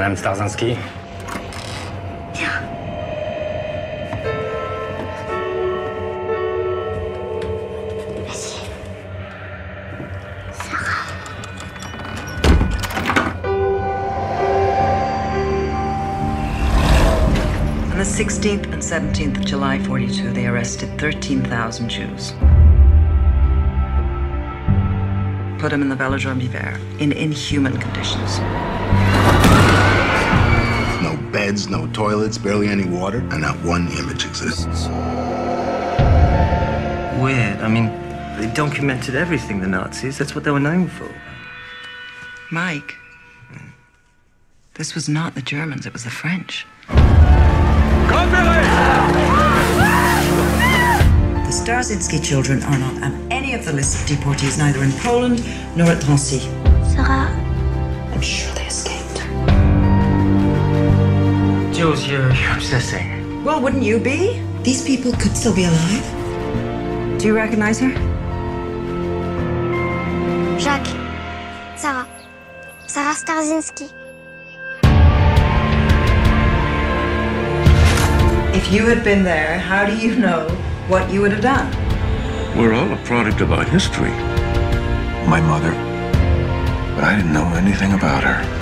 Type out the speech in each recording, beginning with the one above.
Madame. Sarah. On the 16th and 17th of July 42, they arrested 13,000 Jews. Put them in the Velodrome d'Hiver in inhuman conditions. No beds, no toilets, barely any water, and not one image exists. Weird. I mean, they documented everything, the Nazis. That's what they were known for. Mike, this was not the Germans, it was the French. The Starzynski children are not on any of the lists of deportees, neither in Poland nor at Drancy. Sarah. I'm sure they escaped. Jules, you're, you're obsessing. Well, wouldn't you be? These people could still be alive. Do you recognize her? Jacques. Sarah. Sarah Starzynski. If you had been there, how do you know what you would have done? We're all a product of our history. My mother. But I didn't know anything about her.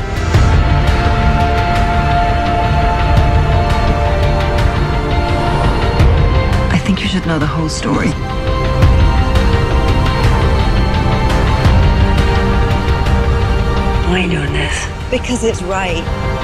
Should know the whole story. Why are you doing this? Because it's right.